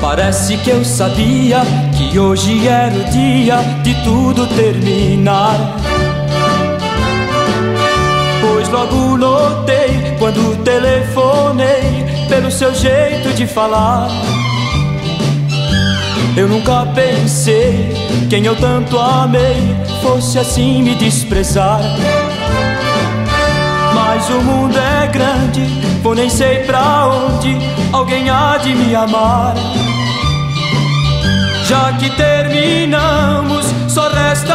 Parece que eu sabia que hoje era o dia de tudo terminar. Pois logo notei quando telefonei pelo seu jeito de falar. Eu nunca pensei quem eu tanto amei fosse assim me desprezar. Mas o mundo é grande, vou nem sei pra onde alguém há de me amar. Já que terminamos, só resta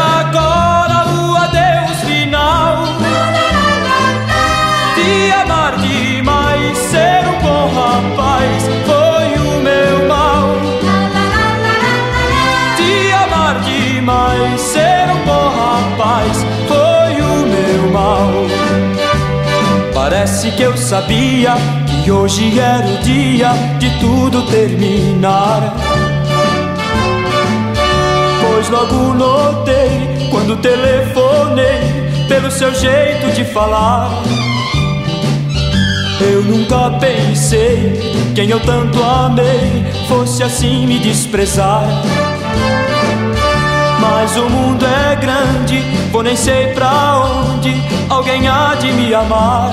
Parece que eu sabia que hoje era o dia de tudo terminar pois logo notei quando telefonei pelo seu jeito de falar. Eu nunca pensei quem eu tanto amei fosse assim me desprezar. Mas o mundo é grande, vou nem sei pra onde alguém há de me amar.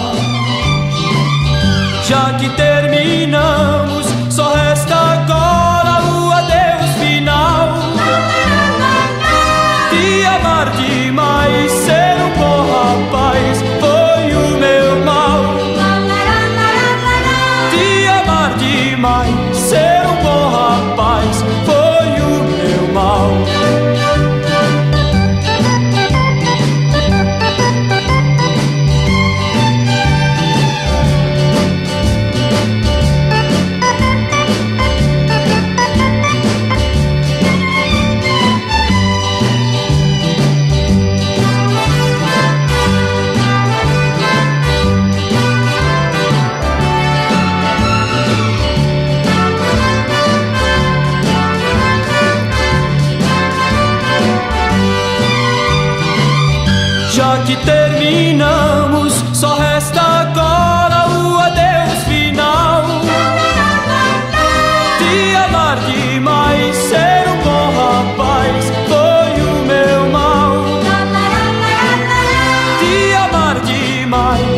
Já que terminamos, só resta agora o adeus final te amar demais, ser um bom rapaz foi o meu mal. Te amar demais, que terminamos, só resta agora o adeus final. Te amar demais, ser um bom rapaz, foi o meu mal. Te amar demais.